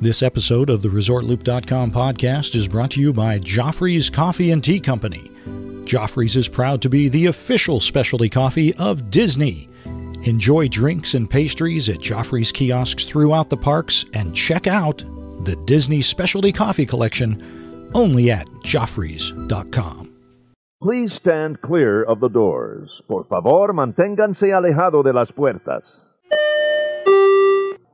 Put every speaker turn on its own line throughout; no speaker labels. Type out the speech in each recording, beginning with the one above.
This episode of the ResortLoop.com podcast is brought to you by Joffrey's Coffee and Tea Company. Joffrey's is proud to be the official specialty coffee of Disney. Enjoy drinks and pastries at Joffrey's kiosks throughout the parks and check out the Disney Specialty Coffee Collection only at Joffreys.com.
Please stand clear of the doors. Por favor, manténganse alejado de las puertas.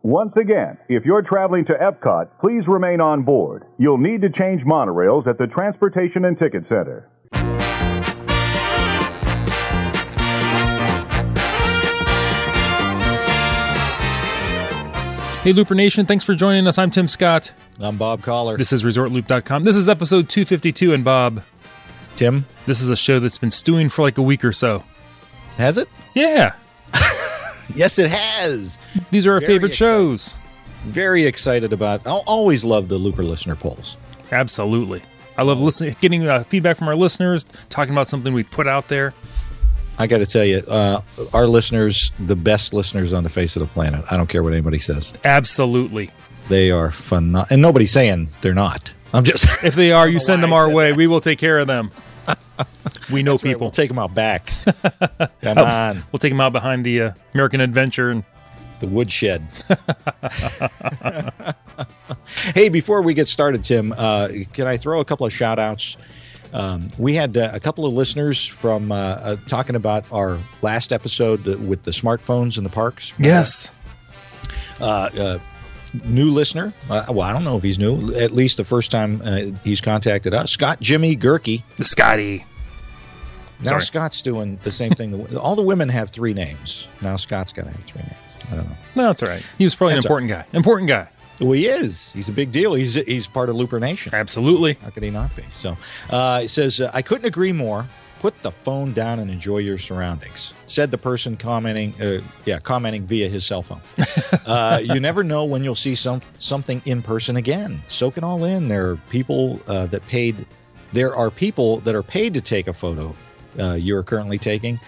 Once again, if you're traveling to Epcot, please remain on board. You'll need to change monorails at the Transportation and Ticket Center.
Hey, Looper Nation, thanks for joining us. I'm Tim Scott.
I'm Bob Collar.
This is ResortLoop.com. This is episode 252, and Bob,
Tim,
this is a show that's been stewing for like a week or so.
has it?
Yeah,
Yes, it has.
these are our
Very
favorite
excited.
shows.
Very excited about. I'll always love the Looper listener polls.
Absolutely. I love listening, getting uh, feedback from our listeners, talking about something we put out there.
I got to tell you, uh, our listeners, the best listeners on the face of the planet. I don't care what anybody says.
Absolutely.
They are fun, and nobody's saying they're not. I'm just.
If they are, you send them our way. We will take care of them. We know people.
We'll take them out back. Come on,
We'll take them out behind the uh, American Adventure. And
the woodshed. hey, before we get started, Tim, uh, can I throw a couple of shout outs? Um, we had uh, a couple of listeners from uh, uh, talking about our last episode with the smartphones in the parks.
yes,
uh, uh, new listener. Uh, well, I don't know if he's new. At least the first time uh, he's contacted us, Scott Jimmy Gerke.
the Scotty.
Now
Sorry.
Scott's doing the same thing. All the women have three names. Now Scott's got to have three names. I don't know.
No, that's all right. He was probably
That's
an important guy. Important guy.
Well, he is. He's a big deal. He's he's part of Looper Nation.
Absolutely.
How could he not be? So uh, it says, uh, I couldn't agree more. Put the phone down and enjoy your surroundings. Said the person commenting, uh, yeah, commenting via his cell phone. uh, you never know when you'll see some something in person again. Soak it all in. There are people uh, that paid. There are people that are paid to take a photo uh, you are currently taking.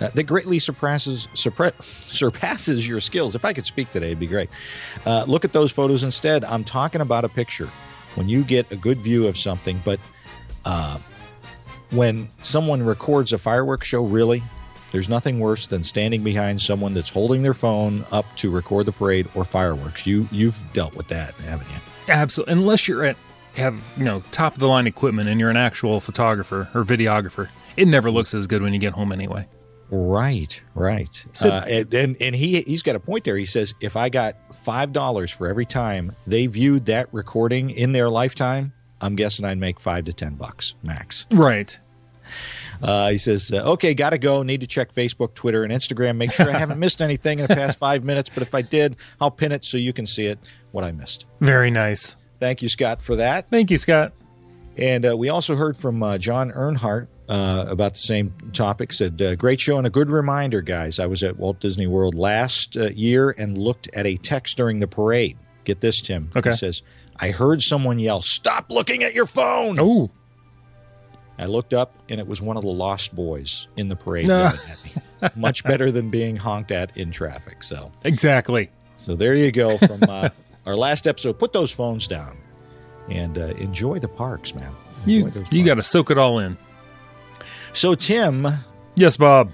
Uh, that greatly surpasses surpre- surpasses your skills. If I could speak today, it'd be great. Uh, look at those photos instead. I'm talking about a picture when you get a good view of something, but uh, when someone records a fireworks show, really, there's nothing worse than standing behind someone that's holding their phone up to record the parade or fireworks. You you've dealt with that, haven't you?
Absolutely. Unless you're at have you know top of the line equipment and you're an actual photographer or videographer, it never looks as good when you get home anyway.
Right, right.
So-
uh, and and, and he he's got a point there. He says if I got five dollars for every time they viewed that recording in their lifetime, I'm guessing I'd make five to ten bucks max.
Right.
Uh, he says, uh, "Okay, gotta go. Need to check Facebook, Twitter, and Instagram. Make sure I haven't missed anything in the past five minutes. But if I did, I'll pin it so you can see it. What I missed.
Very nice.
Thank you, Scott, for that.
Thank you, Scott.
And uh, we also heard from uh, John Earnhardt uh, about the same topic. Said, uh, "Great show and a good reminder, guys. I was at Walt Disney World last uh, year and looked at a text during the parade. Get this, Tim.
Okay.
He says." I heard someone yell, Stop looking at your phone!
Oh,
I looked up and it was one of the lost boys in the parade
No.
at me. Much better than being honked at in traffic. So,
exactly.
so there you go from uh, our last episode. Put those phones down and uh, enjoy the parks, man. Enjoy
You you got to soak it all in.
So, Tim,
Yes, Bob.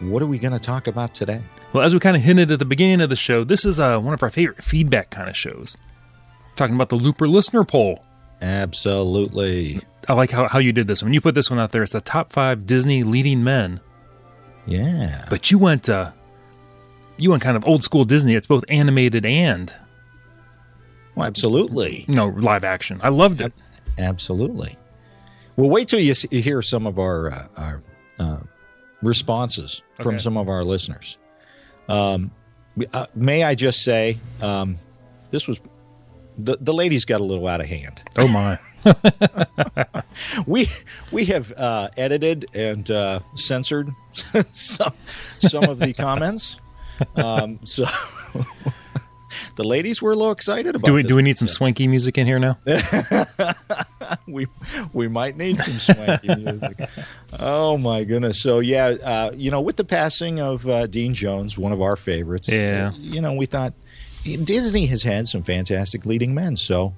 what are we going to talk about today?
Well, as we kind of hinted at the beginning of the show, this is uh, one of our favorite feedback kind of shows. Talking about the Looper listener poll.
Absolutely.
I like how, how you did this. When you put this one out there, it's the top five Disney leading men.
Yeah.
But you went uh, you went kind of old school Disney. It's both animated and
Well, absolutely.
No, live action. I loved it.
Absolutely. Well, wait till you hear some of our, uh, our uh, responses from some of our listeners. Um, uh, may I just say, um, this was the the ladies got a little out of hand.
Oh my!
We we have uh, edited and uh, censored some some of the comments. Um, so the ladies were a little excited about.
Do we do we need some swanky music in here now?
we we might need some swanky music. Oh my goodness! So yeah, uh, you know, with the passing of uh, Dean Jones, one of our favorites,
Yeah.
you know, we thought Disney has had some fantastic leading men, so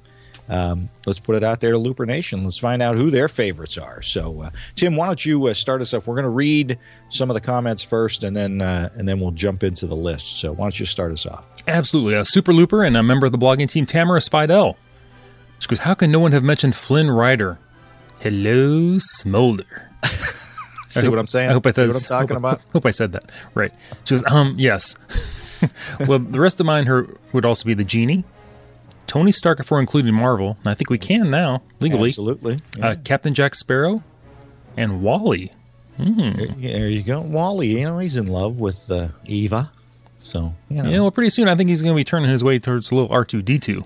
um, let's put it out there to Looper Nation. Let's find out who their favorites are. So, uh, Tim, why don't you uh, start us off? We're going to read some of the comments first, and then uh, and then we'll jump into the list. So, why don't you start us off?
Absolutely. A super looper and a member of the blogging team, Tamara Spidell. She goes, How can no one have mentioned Flynn Rider? Hello, Smolder.
See
hope-
what I'm saying?
I hope I said
what I'm talking
hope,
about.
Hope I said that right. She goes, um, yes. well, the rest of mine her would also be the genie, Tony Stark if we're including Marvel. and I think we can now legally.
Absolutely.
Uh, Captain Jack Sparrow, and WALL-E.
There you go. WALL-E, you know, he's in love with uh, Eva. So, you know.
Yeah, well, pretty soon I think he's going to be turning his way towards a little R two D two.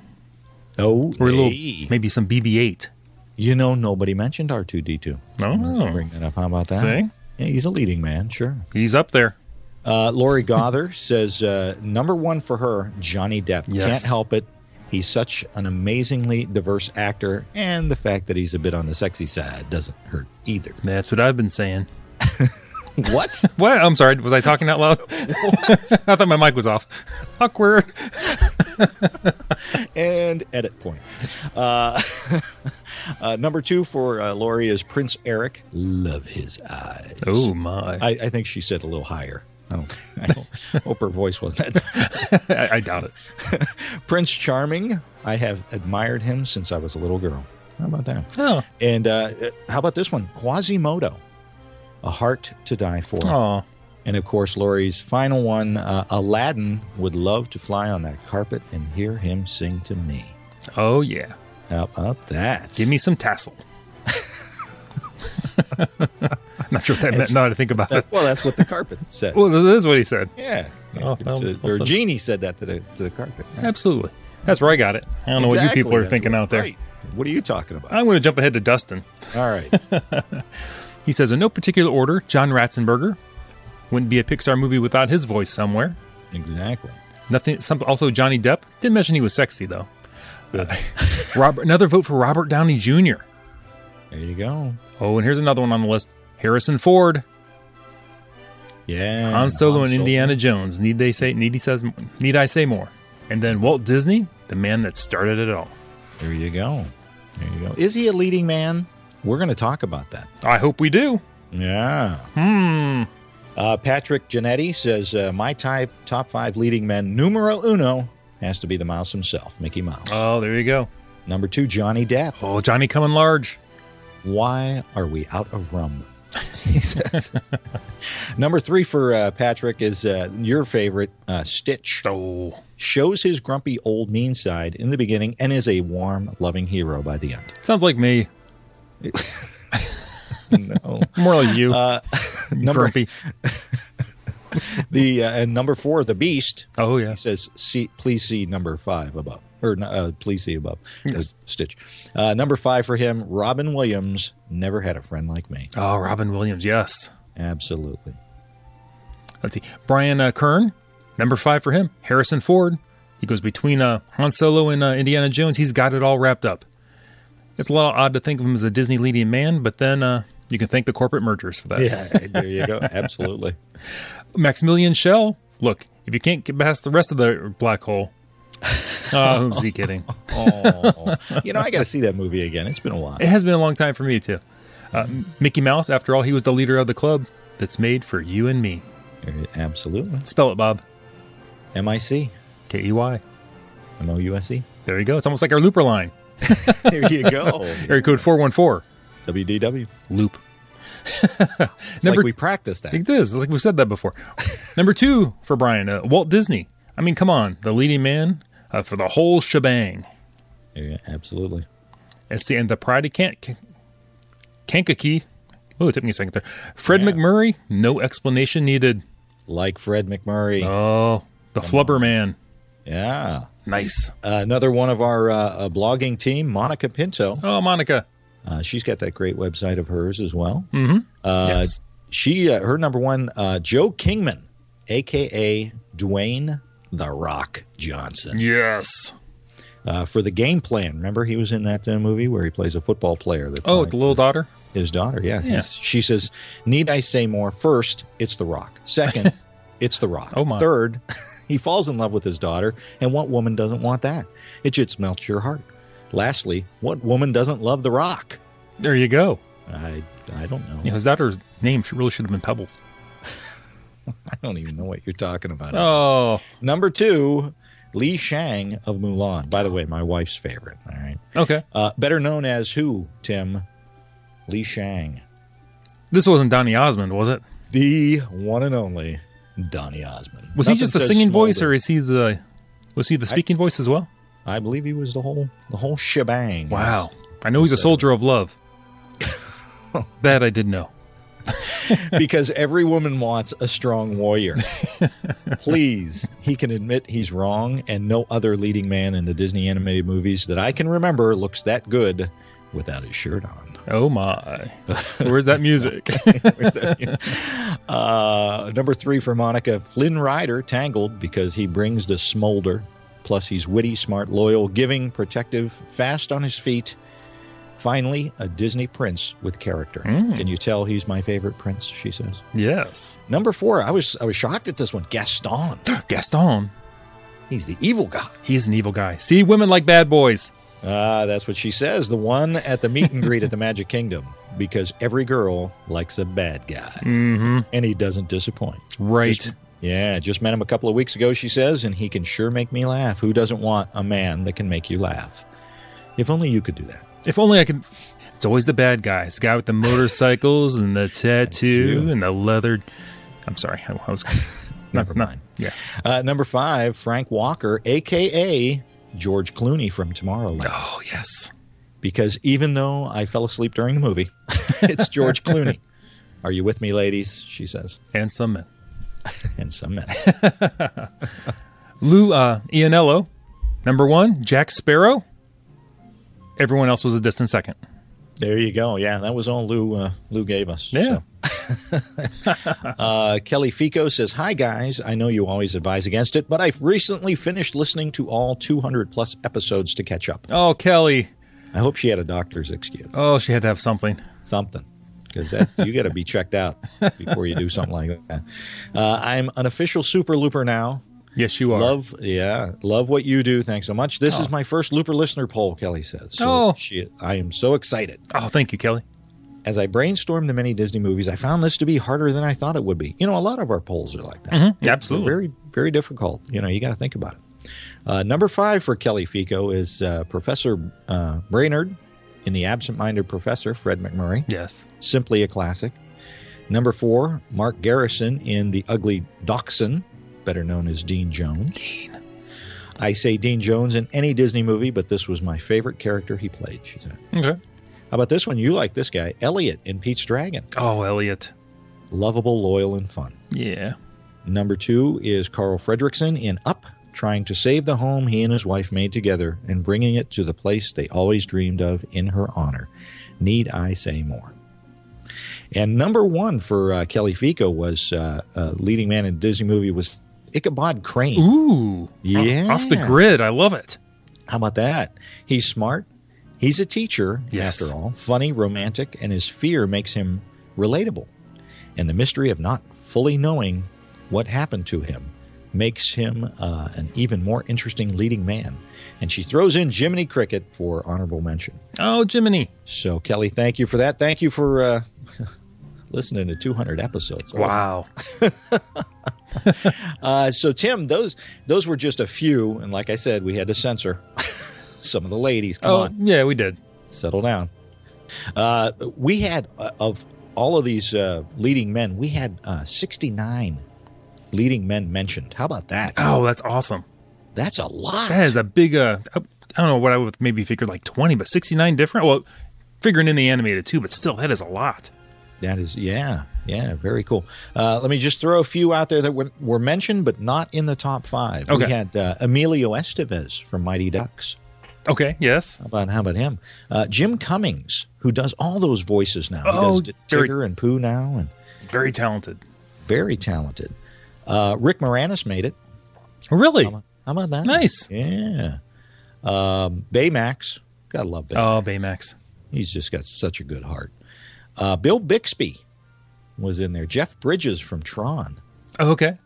Oh,
or a little
hey.
maybe some BB eight.
You know, nobody mentioned R2D2.
Oh,
Bring that up. How about that?
See?
Yeah, he's a leading man, sure.
he's up there.
Uh, Lori Gother says uh, number one for her, Johnny Depp.
Yes.
Can't help it. He's such an amazingly diverse actor, and the fact that he's a bit on the sexy side doesn't hurt either.
That's what I've been saying.
What?
What? I'm sorry. Was I talking out loud? I thought my mic was off. Awkward.
and edit point. Uh, uh, number two for uh, Lori is Prince Eric. Love his eyes.
Oh my!
I, I think she said a little higher. I don't. I hope her voice wasn't that.
I, I doubt it.
Prince Charming. I have admired him since I was a little girl. How about that?
Oh,
And uh, how about this one? Quasimodo. A Heart to Die For.
oh,
And of course, Lori's final one, uh, Aladdin would love to fly on that carpet and hear him sing to me.
oh yeah.
How about that?
Give me some tassel. Not sure what that meant. Now that I think about it.
Well, that's what the carpet said.
Well, this is what he said.
yeah.
Oh,
To-
well
or
said.
Genie said that to the to the carpet.
Absolutely. That's where I got it. I don't know what you people are
that's
thinking out there.
right. What are you talking about?
I'm going to jump ahead to Dustin.
All right.
He says, in no particular order, John Ratzenberger wouldn't be a Pixar movie without his voice somewhere.
exactly.
Nothing. Some, also, Johnny Depp didn't mention he was sexy though.
Good.
Robert, another vote for Robert Downey Jr.
There you go.
Oh, and here's another one on the list: Harrison Ford,
Yeah.
Han Solo,
Han
and Indiana Jones. Need they say? Need he says? Need I say more? And then Walt Disney, the man that started it all.
There you go. There you go. Is he a leading man? We're going to talk about that.
I hope we do.
Yeah.
Hmm.
Uh, Patrick Janetti says, uh, My type, top five leading men, numero uno, has to be the mouse himself, Mickey Mouse.
Oh, there you go.
Number two, Johnny Depp.
Oh, Johnny coming large.
Why are we out of rum? he says. Number three for uh, Patrick is uh, your favorite, uh, Stitch.
Oh,
Shows his grumpy old mean side in the beginning and is a warm, loving hero by the end.
sounds like me.
No.
More like you.
Uh, number
Grumpy.
the uh, and number four, the Beast.
Oh yeah.
He
yeah.
says, "See, please see number five above, or uh, please see above."
Yes.
Stitch. Uh, number five for him, Robin Williams. Never had a friend like me.
Oh, Robin Williams. Yes.
Absolutely.
Let's see. Brian uh, Kern, number five for him. Harrison Ford. He goes between uh, Han Solo and uh, Indiana Jones. He's got it all wrapped up. It's a little odd to think of him as a Disney leading man, but then uh, you can thank the corporate mergers for that.
Yeah, there you go. Absolutely.
Maximilian Schell. Look, if you can't get past the rest of the black hole, oh, who's he kidding?
Oh, you know, I got to see that movie again. It's been a while.
It has been a long time for me too. Uh, Mickey Mouse. After all, he was the leader of the club that's made for you and me.
Absolutely.
Spell it, Bob.
M I C
K E Y.
M O U S E.
There you go. It's almost like our looper line.
There you go.
Area code four one four.
WDW.
Loop.
It's
Number-
like we practiced that.
It is. Like we said that before. Number two for Brian, uh, Walt Disney. I mean, come on, the leading man uh, for the whole shebang.
Yeah, absolutely.
Let's see, and the Pride of Can- Can- Kankakee. Oh, it took me a second there. Fred
Yeah.
McMurray. No explanation needed.
Like Fred MacMurray.
Oh, the Flubber Man.
Yeah.
Nice.
Uh, another one of our uh, uh, blogging team, Monica Pinto.
Oh, Monica.
Uh, she's got that great website of hers as well.
Mm-hmm.
Uh,
Yes.
She, uh, her number one, uh, Joe Kingman, aka Dwayne the Rock Johnson,
Yes.
uh, for the game plan. Remember, he was in that uh, movie where he plays a football player. That
Oh, the little daughter.
his daughter. Yeah.
Yeah.
She says, "Need I say more? First, it's the Rock. Second, it's the Rock.
Oh, my.
Third, He falls in love with his daughter, and what woman doesn't want that? It just melts your heart. Lastly, what woman doesn't love The Rock?
There you go.
I I don't know.
Yeah, his daughter's name should, really should have been Pebbles.
I don't even know what you're talking about.
Oh,
Number two, Li Shang of Mulan. By the way, my wife's favorite. All right.
okay.
Uh, better known as who, Tim? Li Shang.
This wasn't Donny Osmond, was it?
The one and only Donny Osmond.
Was he just the singing voice, or is he the was he the speaking voice as well?
I believe he was the whole the whole shebang.
Wow. I know he's a soldier of love. that I did know.
because every woman wants a strong warrior. Please, he can admit he's wrong, and no other leading man in the Disney animated movies that I can remember looks that good without his shirt on.
Oh my. Where's that music?
Uh, number three for Monica, Flynn Rider, Tangled, because he brings the smolder. Plus, he's witty, smart, loyal, giving, protective, fast on his feet. Finally, a Disney prince with character. Can you tell he's my favorite prince? She says.
yes.
Number four, I was I was shocked at this one. Gaston.
Gaston.
He's the evil guy.
He's an evil guy. See, women like bad boys.
Ah, that's what she says. The one at the meet and greet at the Magic Kingdom, because every girl likes a bad guy,
Mm-hmm.
and he doesn't disappoint.
Right.
Just- yeah, just met him a couple of weeks ago. She says, and he can sure make me laugh. Who doesn't want a man that can make you laugh? If only you could do that.
If only I could. It's always the bad guys. The guy with the motorcycles and the tattoo and the leather. I'm sorry. I, I was. No,
mind.
Yeah.
Uh, number five, Frank Walker, aka George Clooney from Tomorrowland.
Oh yes.
Because even though I fell asleep during the movie, it's George Clooney. Are you with me, ladies? She says,
And some men.
and some men.
Lou uh, Ianello, number one. Jack Sparrow. Everyone else was a distant second.
There you go. Yeah, that was all Lou uh, Lou gave us.
Yeah.
So. uh, Kelly Fico says, "Hi guys, I know you always advise against it, but I've recently finished listening to all 200 plus episodes to catch up.
Oh Kelly.
I hope she had a doctor's excuse,
Oh, she had to have something.
something, because you got to be checked out before you do something like that. Uh, I'm an official Super Looper now.
Yes, you are.
Love, yeah, love what you do. Thanks so much. This is my first Looper listener poll. Kelly says. So
Oh.
she, I am so excited."
Oh, thank you, Kelly.
as I brainstormed the many Disney movies, I found this to be harder than I thought it would be. You know, a lot of our polls are like that.
Mhm,
They're
absolutely.
very, very difficult. You know, you got to think about it. Uh, number five for Kelly Fico is uh, Professor uh, Brainard in The Absent Minded Professor, Fred MacMurray.
Yes.
Simply a classic. Number four, Mark Garrison in The Ugly Dachshund, better known as Dean Jones.
Dean.
I say Dean Jones in any Disney movie, but this was my favorite character he played, she said.
Okay.
How about this one? You like this guy, Elliot in Pete's Dragon.
Oh, Elliot.
lovable, loyal, and fun.
Yeah.
Number two is Carl Fredricksen in Up, trying to save the home he and his wife made together and bringing it to the place they always dreamed of in her honor. Need I say more? And number one for uh, Kelly Fico was uh, uh, leading man in Disney movie was Ichabod Crane.
Ooh.
Yeah.
Off the grid. I love it.
How about that? He's smart. He's a teacher,
Yes.
after all, funny, romantic, and his fear makes him relatable. And the mystery of not fully knowing what happened to him makes him uh, an even more interesting leading man. And she throws in Jiminy Cricket for honorable mention.
Oh, Jiminy.
So, Kelly, thank you for that. Thank you for uh, listening to 200 episodes.
Wow.
Uh, so, Tim, those those were just a few, and like I said, we had to censor some of the ladies. Come
oh,
on.
yeah, we did.
settle down. Uh, we had uh, of all of these uh, leading men, we had uh, 69 leading men mentioned. How about that?
Oh, that's awesome.
That's a lot.
That is a big. Uh, I don't know what I would maybe figure like twenty, but sixty nine different. Well, figuring in the animated too, but still, that is a lot.
That is, yeah, yeah, very cool. Uh, let me just throw a few out there that were, were mentioned, but not in the top five. We had uh, Emilio Estevez from Mighty Ducks.
Okay. Yes.
How about how about him? Uh, Jim Cummings, who does all those voices now.
Oh,
he does
very-
Tigger and Pooh now, and
Very talented.
very talented. Uh, Rick Moranis made it.
Really?
How about, how about that?
Nice.
Yeah. Um, Baymax. Gotta love Baymax.
Oh, Baymax.
He's just got such a good heart. Uh, Bill Bixby was in there. Jeff Bridges from Tron.
Oh, okay.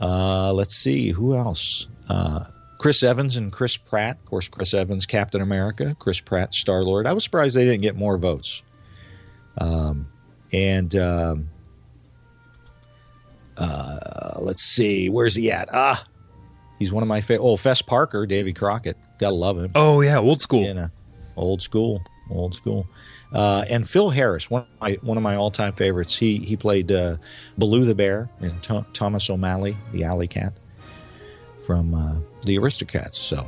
Uh, let's see who else. Uh, Chris Evans and Chris Pratt. Of course, Chris Evans, Captain America. Chris Pratt, Star Lord. I was surprised they didn't get more votes. Um, and um, uh, let's see, where's he at? Ah, he's one of my favorite. Oh, Fess Parker, Davy Crockett. Gotta love him.
Oh yeah, old school.
You know, old school, old school. Uh, and Phil Harris, one of my one of my all time favorites. He he played uh, Baloo the bear and Th- Thomas O'Malley, the Alley Cat from uh, the Aristocats. So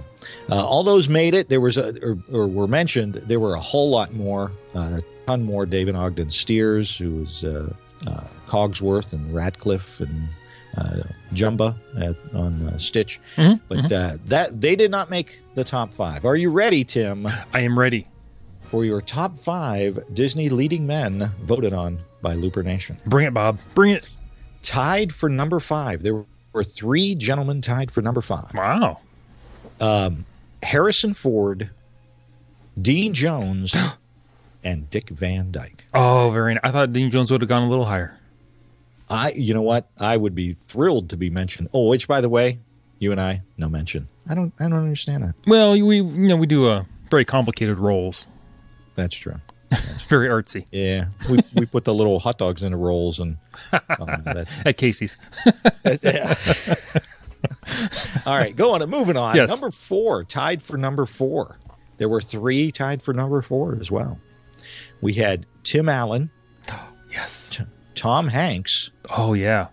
uh, all those made it. There was a, or, or were mentioned. There were a whole lot more, uh, a ton more. David Ogden Stiers, who was uh, uh, Cogsworth and Radcliffe and uh, Jumba at, on uh, Stitch, but Uh, that they did not make the top five. Are you ready, Tim,
I am ready.
For your top five Disney leading men voted on by Looper Nation?
Bring it, Bob. Bring it.
Tied for number five. There were three gentlemen tied for number five.
Wow.
Um, Harrison Ford, Dean Jones, and Dick Van Dyke.
Oh, very. Nice. I thought Dean Jones would have gone a little higher.
I, you know what? I would be thrilled to be mentioned. Oh, which, by the way, you and I, no mention. I don't, I don't understand that.
Well, we you know we do uh, very complicated roles.
That's true.
Very artsy
Yeah, we, we put the little hot dogs in the rolls, and um, that's,
at Casey's.
that's yeah. All right, go on. Moving on.
Yes.
Number four, tied for number four. There were three tied for number four as well. We had Tim Allen,
Yes.
T- Tom Hanks,
Oh yeah.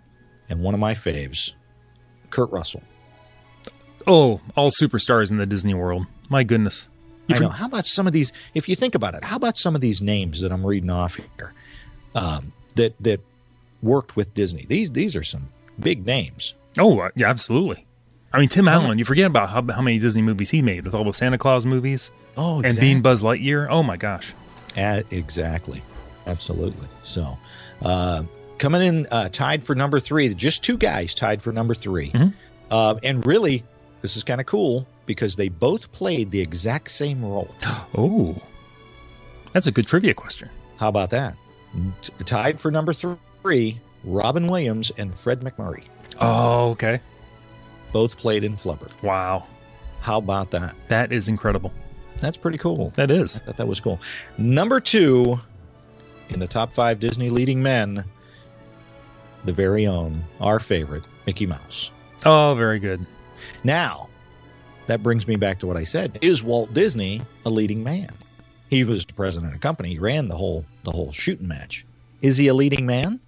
and one of my faves, Kurt Russell.
Oh, all superstars in the Disney world. My goodness.
I know. How about some of these? If you think about it, how about some of these names that I'm reading off here um, that that worked with Disney? These these are some big names.
Oh uh, yeah, absolutely. I mean, Tim Allen. You forget about how, how many Disney movies he made with all the Santa Claus movies
Oh,
and being Buzz Lightyear. Oh my gosh.
Uh, exactly. Absolutely. So, uh, coming in uh, tied for number three, just two guys tied for number 3 Uh, and really, this is kind of cool because they both played the exact same role.
Oh, that's a good trivia question.
How about that? T- tied for number three, Robin Williams and Fred MacMurray
Oh, okay.
both played in Flubber.
Wow,
How about that?
that is incredible.
That's pretty cool.
That is.
I thought that was cool. Number two in the top five Disney leading men, the very own, our favorite, Mickey Mouse.
Oh, very good.
Now, that brings me back to what I said. Is Walt Disney a leading man? He was the president of the company. He ran the whole the whole shooting match. Is he a leading man?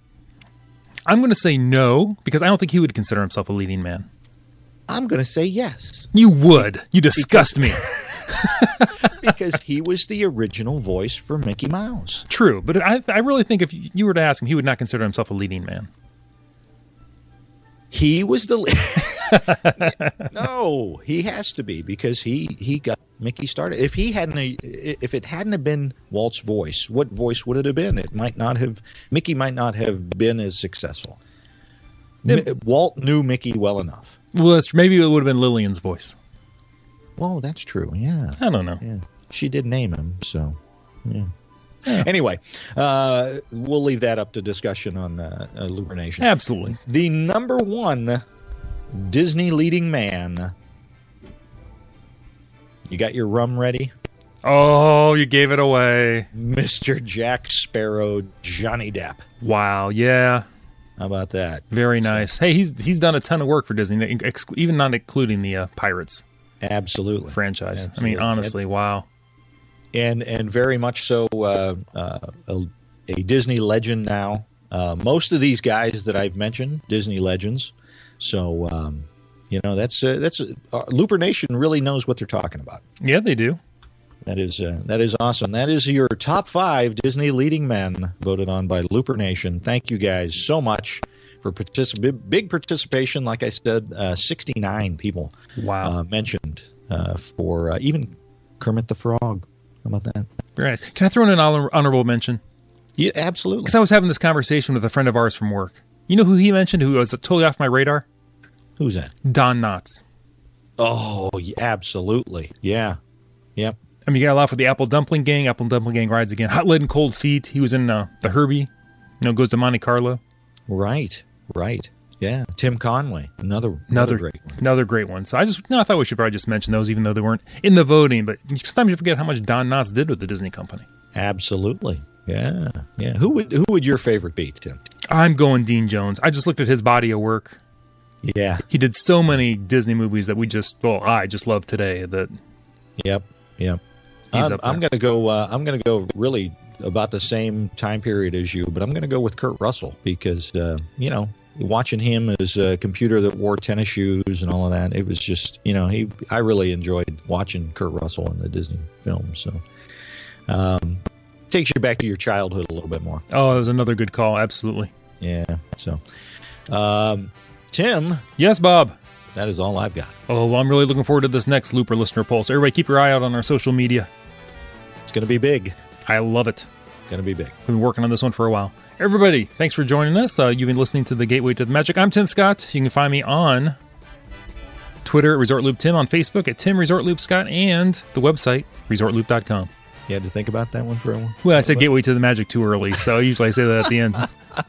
I'm going to say no because I don't think he would consider himself a leading man.
I'm going to say yes
You would. You disgust me.
because he was the original voice for Mickey Mouse.
True, but I, I really think if you were to ask him, he would not consider himself a leading man.
He was the no. He has to be because he he got Mickey started. If he hadn't, if it hadn't have been Walt's voice, what voice would it have been? It might not have. Mickey might not have been as successful.
Yeah.
Walt knew Mickey well enough.
Well, that's, maybe it would have been Lillian's voice.
Well, that's true. Yeah,
I don't know.
yeah. She did name him, so yeah. Anyway, uh, we'll leave that up to discussion on uh.
Absolutely.
The number one Disney leading man. You got your rum ready?
Oh, you gave it away.
Mr. Jack Sparrow, Johnny Depp.
Wow. Yeah.
How about that?
Very nice. Hey, he's he's done a ton of work for Disney, ex- even not including the uh, Pirates
Absolutely.
franchise. I mean, honestly, wow.
And and very much so uh, uh, a, a Disney legend now. Uh, most of these guys that I've mentioned, Disney legends. So um, you know that's uh, that's uh, Looper Nation really knows what they're talking about.
Yeah, they do.
That is uh, that is awesome. That is your top five Disney leading men voted on by Looper Nation. Thank you guys so much for particip- big participation. Like I said, uh, sixty nine people
Wow.
uh, mentioned uh, for uh, even Kermit the Frog. How about that?
Very nice. Can I throw in an honorable mention?
Yeah, absolutely.
Because I was having this conversation with a friend of ours from work. You know who he mentioned who was totally off my radar?
Who's that?
Don Knotts.
Oh, yeah, absolutely. Yeah. Yep.
I mean, you got a lot for the Apple Dumpling Gang. Apple Dumpling Gang rides again. Hot Lead and Cold Feet. He was in uh, the Herbie. You know, goes to Monte Carlo.
Right. Right. Yeah, Tim Conway, another
Another
great one.
another great one. So I just no, I thought we should probably just mention those, even though they weren't in the voting. But sometimes you forget how much Don Knotts did with the Disney company.
Absolutely. Yeah, yeah. Who would who would your favorite be, Tim?
I'm going Dean Jones. I just looked at his body of work.
Yeah.
He did so many Disney movies that we just well, I just love today. That
Yep. Yep. I'm. I'm gonna go. Uh, I'm gonna go really about the same time period as you, but I'm gonna go with Kurt Russell because uh, you know watching him as a computer that wore tennis shoes and all of that. It was just you know he. I really enjoyed watching Kurt Russell in the Disney films. So. Um, takes you back to your childhood a little bit more.
oh, that was another good call. Absolutely.
Yeah. So, um, Tim,
Yes, Bob.
that is all I've got.
Oh, well, I'm really looking forward to this next Looper listener poll. So everybody, keep your eye out on our social media.
It's going to be big.
I love it.
Going to be big.
We've been working on this one for a while. Everybody, thanks for joining us. Uh, you've been listening to the Gateway to the Magic. I'm Tim Scott. You can find me on Twitter at Resort Loop Tim, on Facebook at Tim Resort Loop Scott, and the website resortloop.com.
You had to think about that one for a while.
Well, I said Gateway to the Magic too early, so usually I say that at the end.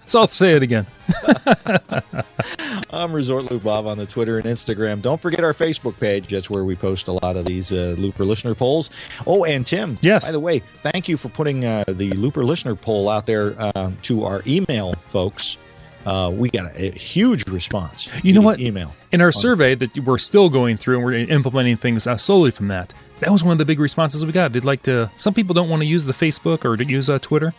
So I'll say it again.
I'm Resort Loop Bob on the Twitter and Instagram. Don't forget our Facebook page. That's where we post a lot of these uh, Looper listener polls. Oh, and Tim.
Yes.
By the way, thank you for putting uh, the Looper listener poll out there um, to our email folks. Uh, we got a, a huge response.
You know what?
Email.
In our survey that we're still going through and we're implementing things uh, solely from that, that was one of the big responses we got. They'd like to, some people don't want to use the Facebook or to use uh, Twitter.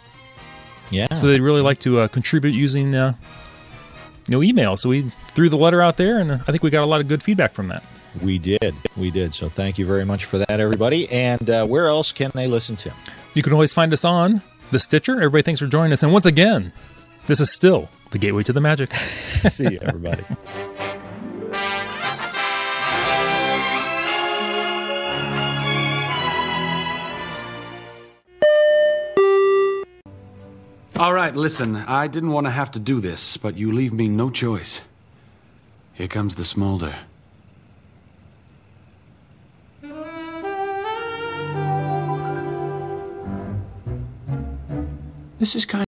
Yeah.
So they'd really like to uh, contribute using uh, you know, email. So we threw the letter out there, and I think we got a lot of good feedback from that.
we did. We did. So thank you very much for that, everybody. And uh, where else can they listen to?
You can always find us on the Stitcher. Everybody, thanks for joining us. And once again, this is still the gateway to the magic.
See you, everybody.
All right, listen, I didn't want to have to do this, but you leave me no choice. Here comes the smolder. This is kind